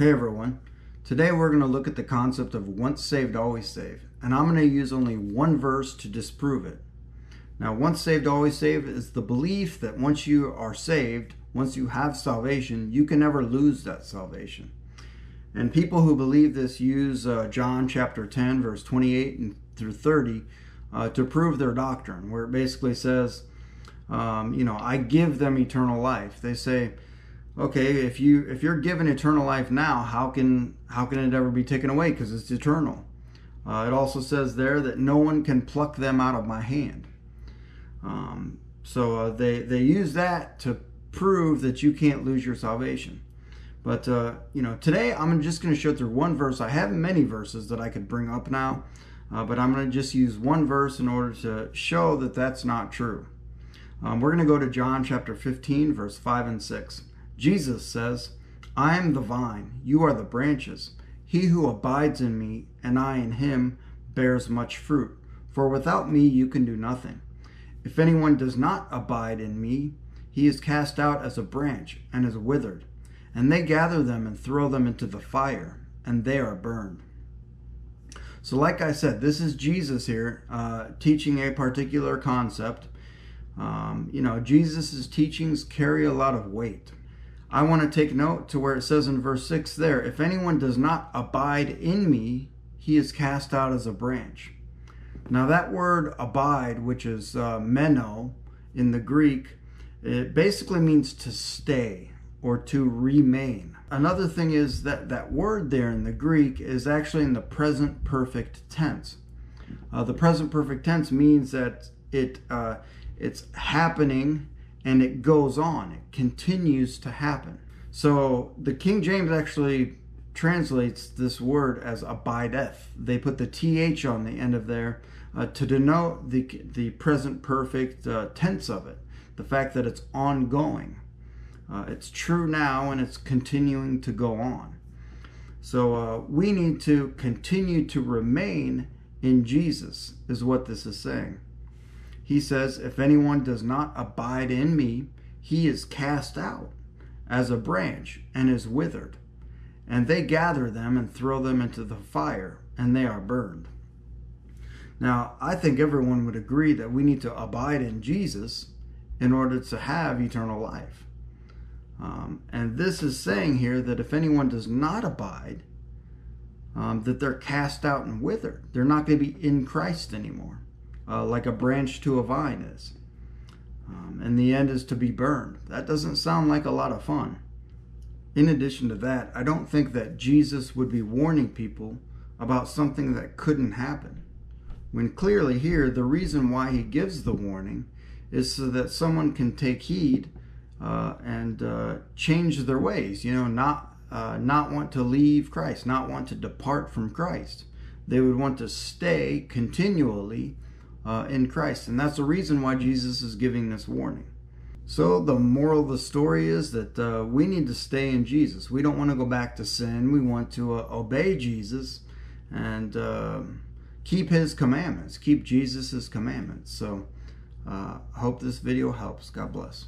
Hey everyone, today we're going to look at the concept of once saved, always saved, and I'm going to use only one verse to disprove it. Now, once saved, always saved is the belief that once you are saved, once you have salvation, you can never lose that salvation. And people who believe this use uh, John chapter 10, verse 28 through 30 uh, to prove their doctrine, where it basically says, um, you know, I give them eternal life. They say, okay, if you if you're given eternal life now, how can how can it ever be taken away? Because it's eternal. Uh, it also says there that no one can pluck them out of my hand. Um, so uh, they they use that to prove that you can't lose your salvation. But uh, you know, today I'm just going to show through one verse. I have many verses that I could bring up now, uh, but I'm going to just use one verse in order to show that that's not true. Um, we're going to go to John chapter 15, verse 5 and 6. Jesus says, I am the vine, you are the branches. He who abides in me, and I in him, bears much fruit. For without me you can do nothing. If anyone does not abide in me, he is cast out as a branch and is withered. And they gather them and throw them into the fire, and they are burned. So, like I said, this is Jesus here uh, teaching a particular concept. Um, you know, Jesus' teachings carry a lot of weight. I want to take note to where it says in verse 6 there, if anyone does not abide in me, he is cast out as a branch. Now, that word abide, which is uh, meno in the Greek, it basically means to stay or to remain. Another thing is that that word there in the Greek is actually in the present perfect tense. Uh, the present perfect tense means that it uh, it's happening and it goes on. It continues to happen. So the King James actually translates this word as abideth. They put the th on the end of there uh, to denote the the present perfect uh, tense of it, the fact that it's ongoing. Uh, it's true now and it's continuing to go on. So uh, we need to continue to remain in Jesus, is what this is saying. He says, If anyone does not abide in me, he is cast out as a branch and is withered. And they gather them and throw them into the fire, and they are burned. Now, I think everyone would agree that we need to abide in Jesus in order to have eternal life. Um, and this is saying here that if anyone does not abide, um, that they're cast out and withered. They're not going to be in Christ anymore uh, like a branch to a vine is. Um, and the end is to be burned. That doesn't sound like a lot of fun. In addition to that, I don't think that Jesus would be warning people about something that couldn't happen. When clearly here, the reason why he gives the warning is so that someone can take heed uh, and uh, change their ways. You know, not uh, not want to leave Christ, not want to depart from Christ. They would want to stay continually uh, in Christ. And that's the reason why Jesus is giving this warning. So, the moral of the story is that uh, we need to stay in Jesus. We don't want to go back to sin. We want to uh, obey Jesus and uh, keep his commandments, keep Jesus' commandments. So, I uh, hope this video helps. God bless.